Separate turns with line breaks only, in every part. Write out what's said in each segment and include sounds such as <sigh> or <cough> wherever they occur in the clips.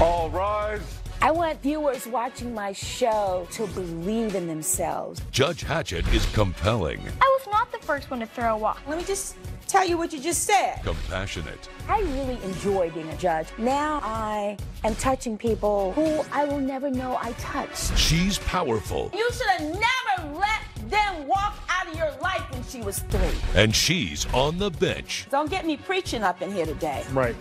All rise.
I want viewers watching my show to believe in themselves.
Judge Hatchett is compelling,
I was not the first one to throw a walk.
Let me just tell you what you just said.
compassionate,
I really enjoy being a judge. Now I am touching people who I will never know I touched.
she's powerful,
You should have never let them walk out of your life when she was three.
and she's on the bench.
Don't get me preaching up in here today.
Right.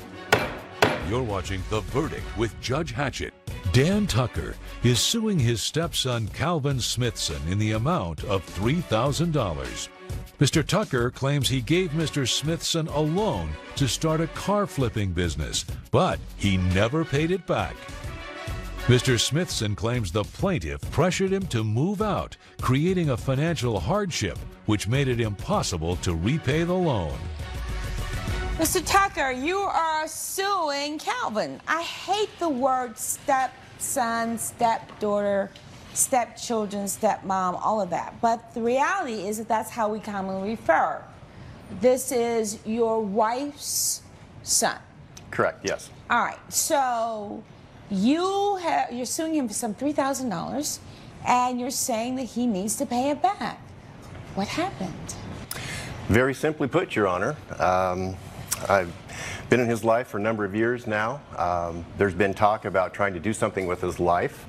You're watching The Verdict with Judge Hatchett. Dan Tucker is suing his stepson Calvin Smithson in the amount of $3,000. Mr. Tucker claims he gave Mr. Smithson a loan to start a car flipping business, but he never paid it back. Mr. Smithson claims the plaintiff pressured him to move out, creating a financial hardship which made it impossible to repay the loan.
Mr. Tucker, you are suing Calvin. I hate the word stepson, stepdaughter, stepchildren, stepmom, all of that. But the reality is that that's how we commonly refer. This is your wife's son.
Correct, yes.
All right. So you have you're suing him for some three thousand dollars, and you're saying that he needs to pay it back. What happened?
Very simply put, Your Honor, um, I've been in his life for a number of years now. Um, there's been talk about trying to do something with his life.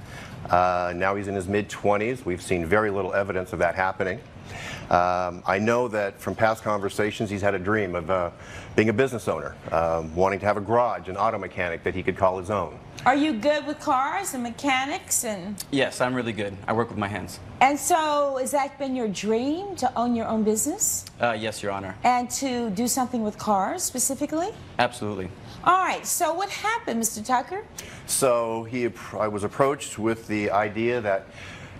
Uh, now he's in his mid 20s. We've seen very little evidence of that happening. Um, I know that from past conversations, he's had a dream of uh, being a business owner, um, wanting to have a garage, an auto mechanic that he could call his own.
Are you good with cars and mechanics and
Yes, I'm really good. I work with my hands.
and so has that been your dream to own your own business
Uh, yes, Your Honor.
and to do something with cars specifically?
Absolutely.
All right. So what happened, Mr. Tucker?
So he, I was approached with the idea that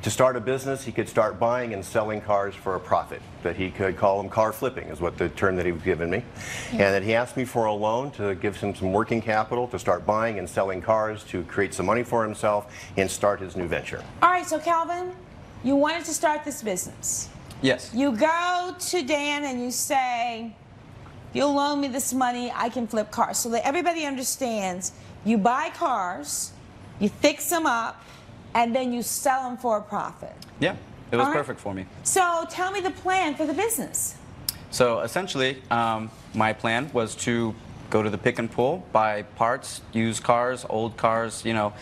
to start a business, he could start buying and selling cars for a profit. That he could call them car flipping, is what the term that he was giving me. And that he asked me for a loan to give him some working capital to start buying and selling cars to create some money for himself and start his new venture.
All right. So Calvin, you wanted to start this business.
Yes.
You go to Dan and you say, if you'll loan me this money, I can flip cars. So that everybody understands you buy cars, you fix them up, and then you sell them for a profit.
Yeah, it was
right.
perfect for me.
So tell me the plan for the business.
So essentially, um, my plan was to go to the pick and pull, buy parts, used cars, old cars. You know,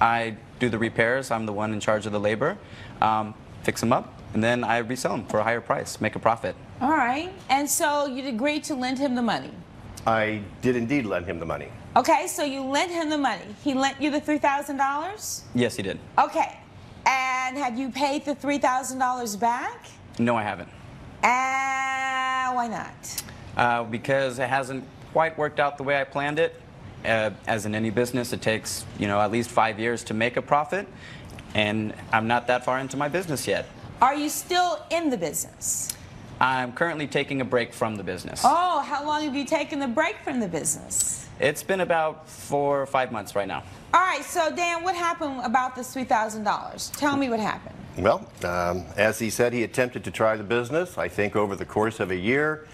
I do the repairs. I'm the one in charge of the labor. Um, fix them up, and then I resell them for a higher price, make a profit.
All right. And so you'd agreed to lend him the money.
I did indeed lend him the money.
Okay, so you lent him the money. He lent you the $3,000?
Yes, he did.
Okay. And have you paid the $3,000 back?
No, I haven't.
And why not?
Uh, because it hasn't quite worked out the way I planned it. Uh, as in any business, it takes you know at least five years to make a profit, and I'm not that far into my business yet.
Are you still in the business?
I'm currently taking a break from the business.
Oh, how long have you taken the break from the business?
It's been about four or five months right now.
All right, so Dan, what happened about this $3,000? Tell me what happened.
Well, um, as he said, he attempted to try the business. I think over the course of a year,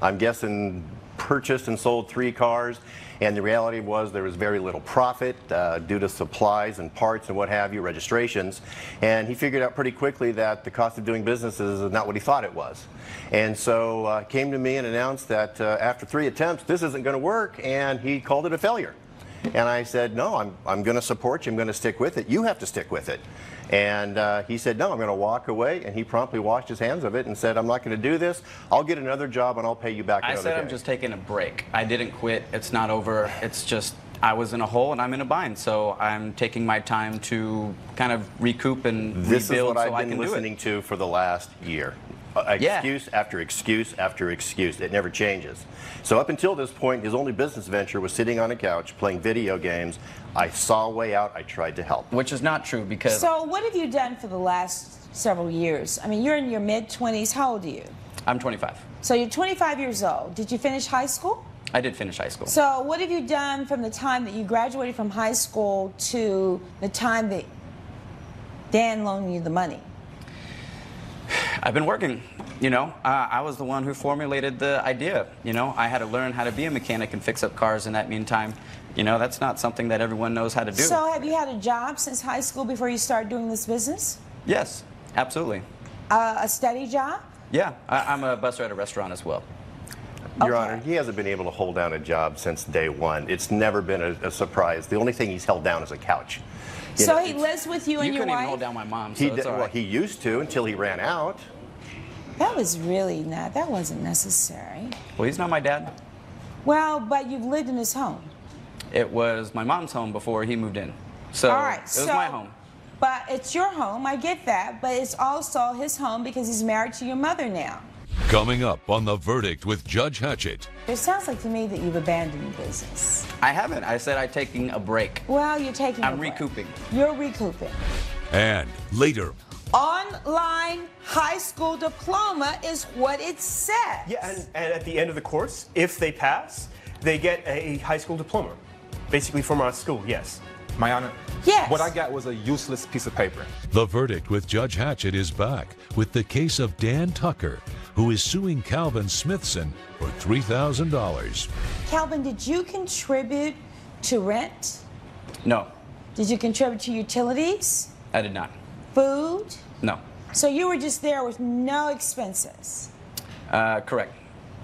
I'm guessing purchased and sold three cars. And the reality was there was very little profit uh, due to supplies and parts and what have you, registrations. And he figured out pretty quickly that the cost of doing business is not what he thought it was. And so uh, came to me and announced that uh, after three attempts, this isn't going to work, and he called it a failure. And I said, no, I'm, I'm going to support you. I'm going to stick with it. You have to stick with it. And uh, he said, no, I'm going to walk away. And he promptly washed his hands of it and said, I'm not going to do this. I'll get another job and I'll pay you back
I said I'm just taking a break. I didn't quit. It's not over. It's just I was in a hole and I'm in a bind. So I'm taking my time to kind of recoup and
This is
rebuild
what I've
I
been listening to for the last year. Uh,
Yeah.
Excuse after excuse after excuse. It never changes. So up until this point, his only business venture was sitting on a couch playing video games. I saw a way out. I tried to help.
Which is not true because
So, what have you done for the last several years? I mean, you're in your mid 20s. How old are you?
I'm 25.
So, you're 25 years old. Did you finish high school?
I did finish high school.
So, what have you done from the time that you graduated from high school to the time that Dan loaned you the money?
I've been working. You know, uh, I was the one who formulated the idea. You know, I had to learn how to be a mechanic and fix up cars in that meantime. You know, that's not something that everyone knows how to do.
So, have you had a job since high school before you started doing this business?
yes, absolutely.
Uh, a steady job?
Yeah, I, I'm a busser at a restaurant as well.
Your
Okay.
Honor, he hasn't been able to hold down a job since day one. It's never been a, a surprise. The only thing he's held down is a couch. You
so
know,
he lives with you and your wife?
you couldn't hold down my mom, so
He
it's
did,
all
well, he used to until he ran out.
That was really not. That wasn't necessary.
Well, he's not my dad.
Well, but you've lived in his home.
It was my mom's home before he moved in. So
All right.
it was
so,
my home.
But it's your home. I get that. But it's also his home because he's married to your mother now.
Coming up on The Verdict with Judge Hatchett.
It sounds like to me that you've abandoned business.
I haven't. I said I'm taking a break.
Well, you're taking. A break.
I'm
a break.
recouping.
You're recouping.
And later,
Online high school diploma is what it says.
Yeah, and, and at the end of the course, if they pass, they get a high school diploma. Basically from our school, yes.
My Honor,
Yes.
what I got was a useless piece of paper.
The Verdict with Judge Hatchett is back with the case of Dan Tucker, who is suing Calvin Smithson for $3,000.
Calvin, did you contribute to rent?
No,
Did you contribute to utilities,
I did not.
food?
No.
So you were just there with no expenses.
Uh, correct.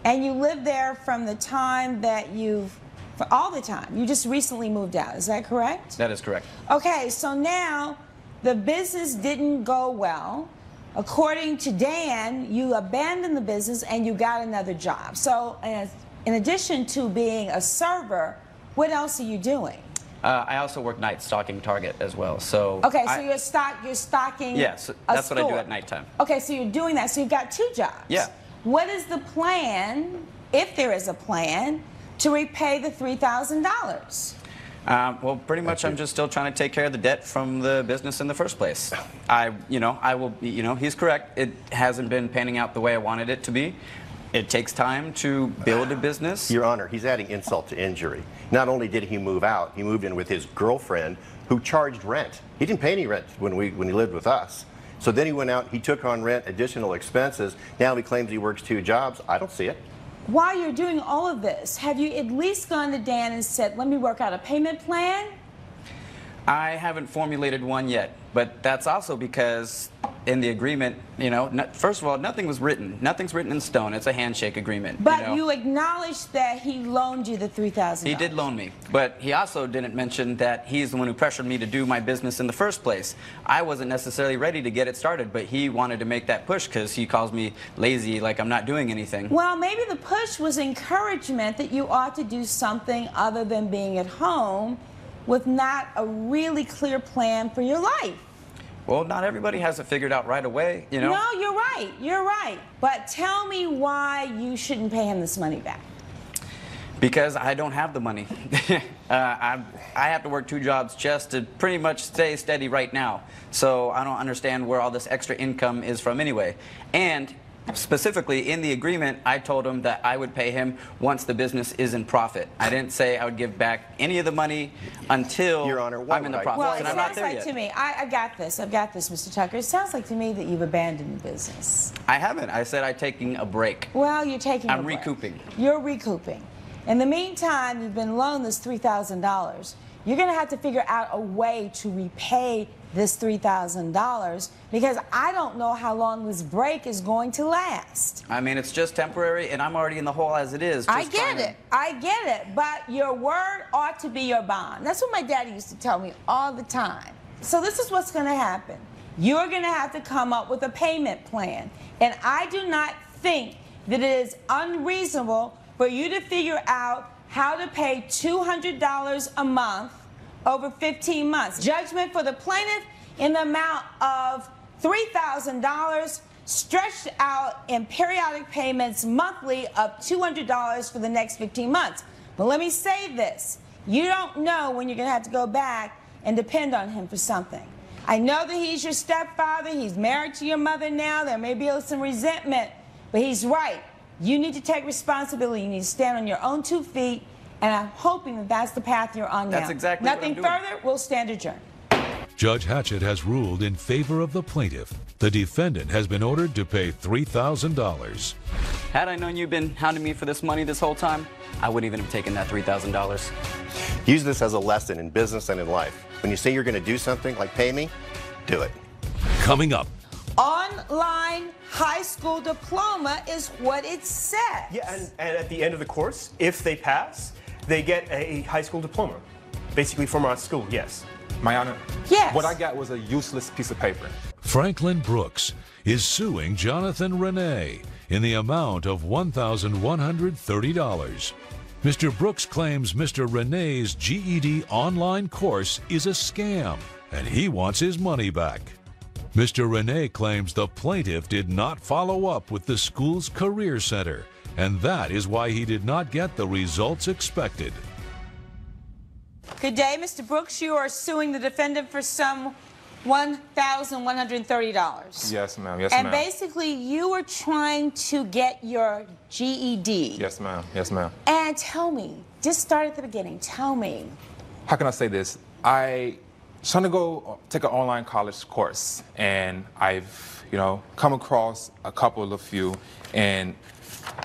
And you lived there from the time that you've, for all the time. You just recently moved out. Is that correct?
That is correct.
Okay, so now the business didn't go well. According to Dan, you abandoned the business and you got another job. So, as, in addition to being a server, what else are you doing?
Uh, I also work night stocking Target as well. So
Okay, so
I-
you're stock, you're stocking.
Yes,
a
that's what I do
store.
at nighttime.
Okay, so you're doing that. So you've got two jobs.
Yeah.
What is the plan, if there is a plan, to repay the three thousand dollars?
Um, well, pretty much, I'm just still trying to take care of the debt from the business in the first place. I, you know, I will. be- You know, he's correct. It hasn't been panning out the way I wanted it to be. It takes time to build a business.
Your Honor, he's adding insult to injury. Not only did he move out, he moved in with his girlfriend who charged rent. He didn't pay any rent when, we, when he lived with us. So then he went out, he took on rent, additional expenses. Now he claims he works two jobs. I don't see it.
While you're doing all of this, have you at least gone to Dan and said, "Let me work out a payment plan"?
I haven't formulated one yet, but that's also because in the agreement, you know, no, first of all, nothing was written. Nothing's written in stone. It's a handshake agreement.
But
you, know?
you acknowledged that he loaned you the three thousand.
He did loan me, but he also didn't mention that he's the one who pressured me to do my business in the first place. I wasn't necessarily ready to get it started, but he wanted to make that push because he calls me lazy, like I'm not doing anything.
Well, maybe the push was encouragement that you ought to do something other than being at home with not a really clear plan for your life.
Well, not everybody has it figured out right away, you know?
No, you're right. You're right. But tell me why you shouldn't pay him this money back.
Because I don't have the money. <laughs> uh, I, I have to work two jobs just to pretty much stay steady right now. So I don't understand where all this extra income is from anyway. And specifically in the agreement, I told him that I would pay him once the business is in profit. I didn't say I would give back any of the money until
Your Honor, why
I'm in the
I-
profit.
Well,
and
it
I'm not
sounds
there
like
yet.
to me, I, I got this, I've got this, Mr. Tucker. It sounds like to me that you've abandoned the business.
I haven't. I said I'm taking a break.
Well, you're taking.
I'm
a break.
recouping.
You're recouping. In the meantime, you've been loaned this three thousand dollars. You're going to have to figure out a way to repay this three thousand dollars because I don't know how long this break is going to last.
I mean, it's just temporary, and I'm already in the hole as it is.
I get
to-
it. I get it. But your word ought to be your bond. That's what my daddy used to tell me all the time. So this is what's going to happen. You're going to have to come up with a payment plan. And I do not think that it is unreasonable for you to figure out how to pay $200 a month over 15 months. Judgment for the plaintiff in the amount of $3,000 stretched out in periodic payments monthly of $200 for the next 15 months. But let me say this you don't know when you're going to have to go back and depend on him for something. I know that he's your stepfather, he's married to your mother now, there may be some resentment, but he's right. You need to take responsibility, you need to stand on your own two feet, and I'm hoping that that's the path you're on now.
That's exactly what
Nothing
I'm doing.
further, we'll stand adjourned.
Judge Hatchett has ruled in favor of the plaintiff. The defendant has been ordered to pay $3,000.
Had I known you'd been hounding me for this money this whole time, I wouldn't even have taken that $3,000.
Use this as a lesson in business and in life. When you say you're going to do something like pay me, do it.
Coming up,
Online high school diploma is what it says.
Yeah, and, and at the end of the course, if they pass, they get a high school diploma, basically from our school. Yes.
My Honor,
Yes.
what I got was a useless piece of paper.
Franklin Brooks is suing Jonathan Renee in the amount of $1,130. Mr. Brooks claims Mr. Renee's GED online course is a scam and he wants his money back. Mr. Renee claims the plaintiff did not follow up with the school's career center, and that is why he did not get the results expected.
Good day, Mr. Brooks. You are suing the defendant for some $1,130.
Yes, ma'am. Yes, ma'am.
And basically, you were trying to get your GED.
Yes, ma'am. Yes, ma'am.
And tell me, just start at the beginning. Tell me,
How can I say this? I trying to go uh, take an online college course, and I've you know come across a couple of few, and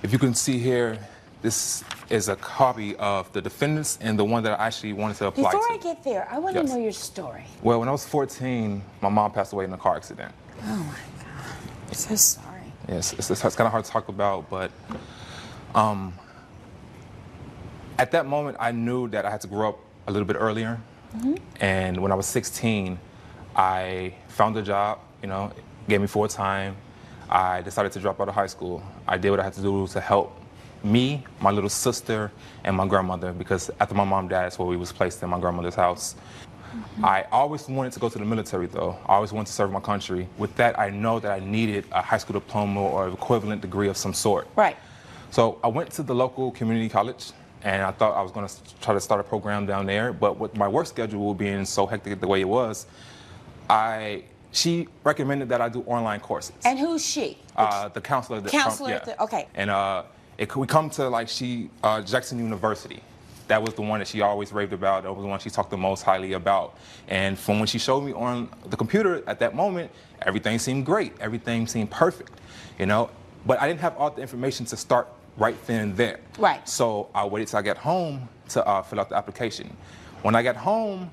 if you can see here, this is a copy of the defendants and the one that I actually wanted to apply
before
to.
Before I get there, I want to know your story.
well, when I was 14, my mom passed away in a car accident.
Oh my God. I'm so sorry.
Yes, it's, it's, kind of hard to talk about, but um, at that moment, I knew that I had to grow up a little bit earlier. And when I was 16, I found a job, you know, gave me full time. I decided to drop out of high school. I did what I had to do to help me, my little sister, and my grandmother, because after my mom died, that's where we was placed in my grandmother's house. Mm-hmm. I always wanted to go to the military, though. I always wanted to serve my country. With that, I know that I needed a high school diploma or equivalent degree of some sort.
Right.
So I went to the local community college, and I thought I was going to try to start a program down there. But with my work schedule being so hectic the way it was, I she recommended that I do online courses.
And who's she?
Uh, the counselor. That
Counselor
yeah.
the- okay.
And uh, it, we come to like she uh, Jackson University. That was the one that she always raved about. That was the one she talked the most highly about. And from when she showed me on the computer at that moment, everything seemed great. Everything seemed perfect, you know. But I didn't have all the information to start right then and there.
Right.
So I waited till I got home to uh, fill out the application. When I got home,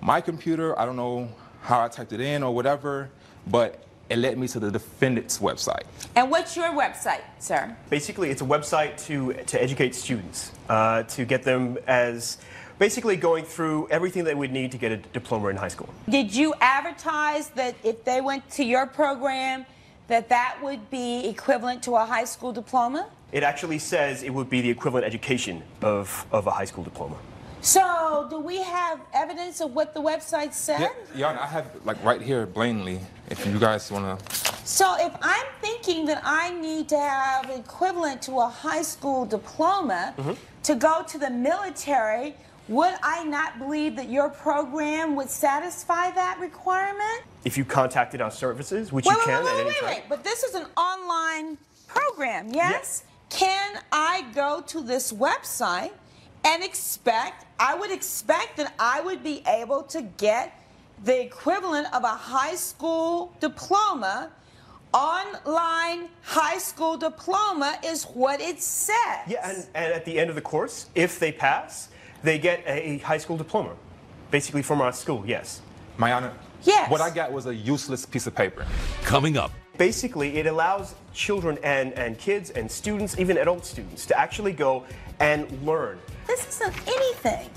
my computer, I don't know how I typed it in or whatever, but it led me to the defendant's website.
And what's your website, sir?
Basically, it's a website to, to educate students, uh, to get them as basically going through everything they would need to get a diploma in high school.
Did you advertise that if they went to your program, that that would be equivalent to a high school diploma?
It actually says it would be the equivalent education of, of a high school diploma.
So, do we have evidence of what the website said?
Yeah, Your Honor, I have like right here blatantly. If you guys wanna,
So, if I'm thinking that I need to have equivalent to a high school diploma mm-hmm. to go to the military, would I not believe that your program would satisfy that requirement?
If you contacted our services, which
Wait,
you
wait,
can
wait,
at
wait,
any
wait,
time.
wait. But this is an online program, yes? Can I go to this website and expect, I would expect that I would be able to get the equivalent of a high school diploma. Online high school diploma is what it says.
Yeah, and, and at the end of the course, if they pass, they get a high school diploma, basically from our school, yes.
my honor.
Yes.
What I got was a useless piece of paper.
Coming up,
Basically, it allows children and, and kids and students, even adult students, to actually go and learn.
This isn't anything.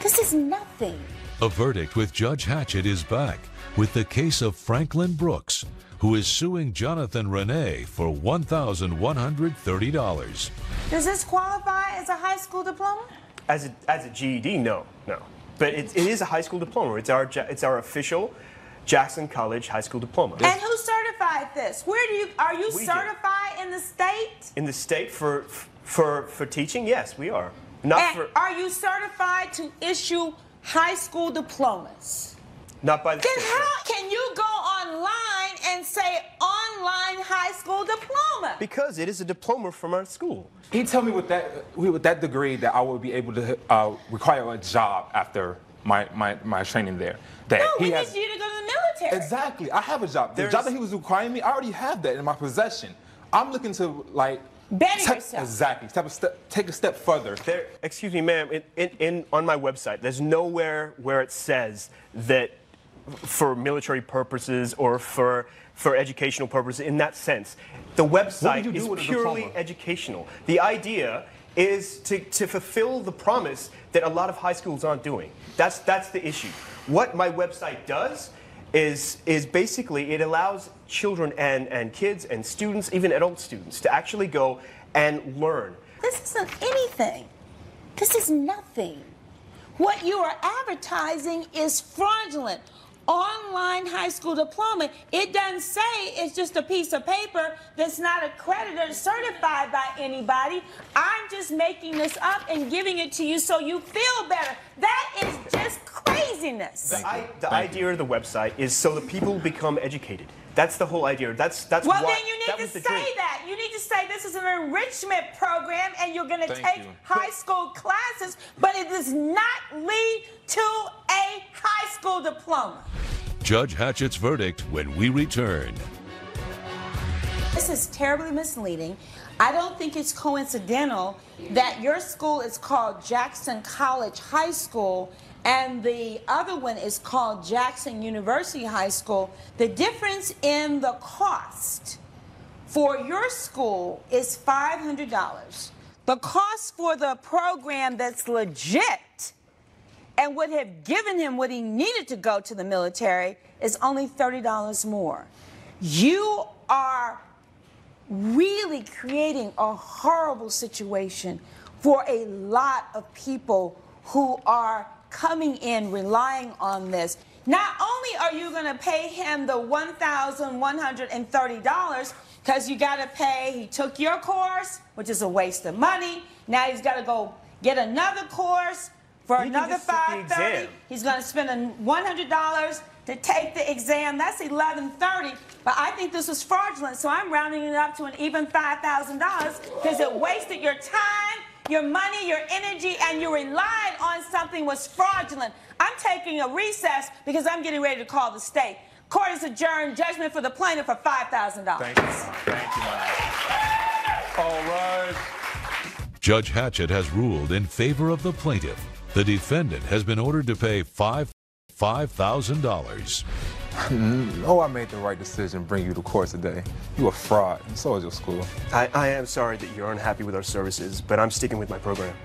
This is nothing.
a verdict with Judge Hatchett is back with the case of Franklin Brooks, who is suing Jonathan Renee for $1,130.
Does this qualify as a high school diploma?
As a, as a GED, no, no. But it, it is a high school diploma. It's our, it's our official Jackson College high school diploma.
And who certified this? Where do you are you
We did.
certified in the state?
In the state for, for, for teaching, yes, we are. Not,
And
for,
are you certified to issue high school diplomas?
not by the
Then
state.
how can you go online and say online high school diploma?
Because it is a diploma from our school.
He told me with that with that degree that I would be able to uh, require a job after my, my, my training there. That
no,
he
we
has
need you to go to the military.
exactly. I have a job. The
There's-
job that he was requiring me, I already have that in my possession. I'm looking to like
Better
Step-
yourself.
Exactly. Step a step, take a step further.
There, excuse me, ma'am. In, in, in, on my website, there's nowhere where it says that for military purposes or for for educational purposes in that sense. The website is purely
diploma?
educational. The idea is to, to fulfill the promise that a lot of high schools aren't doing. That's that's the issue. What my website does is is basically it allows children and, and kids and students, even adult students, to actually go and learn.
This isn't anything. This is nothing. What you are advertising is fraudulent. Online high school diploma, it doesn't say it's just a piece of paper that's not accredited or certified by anybody. I'm just making this up and giving it to you so you feel better. That is just craziness.
The, I, the idea of the website is so that people become educated. That's the whole idea. That's that's
Well,
why
then you need to say
dream.
that. You need to say this is an enrichment program and you're going to take
you.
high school classes, but it does not lead to a high school diploma.
Judge Hatchett's verdict when we return.
This is terribly misleading. I don't think it's coincidental that your school is called Jackson College High School and the other one is called Jackson University High School. The difference in the cost for your school is $500. The cost for the program that's legit and would have given him what he needed to go to the military is only $30 more. You are really creating a horrible situation for a lot of people who are coming in relying on this. Not only are you going to pay him the $1,130 because you got to pay, he took your course, which is a waste of money. Now he's got to go get another course for
He
another
just sit the
530.
exam.
He's going to spend a $100 to take the exam. That's 1130. But I think this was fraudulent, so I'm rounding it up to an even $5,000 because it wasted your time, your money, your energy, and you relied on something was fraudulent. I'm taking a recess because I'm getting ready to call the state. Court is adjourned. Judgment for the plaintiff for $5,000.
Thank you. Thank you, man. All right.
Judge Hatchett has ruled in favor of the plaintiff. The defendant has been ordered to pay five $5,000. <laughs>
Oh, I made the right decision bringing you to court today. You a fraud, and so is your school.
I, I am sorry that you're unhappy with our services, but I'm sticking with my program.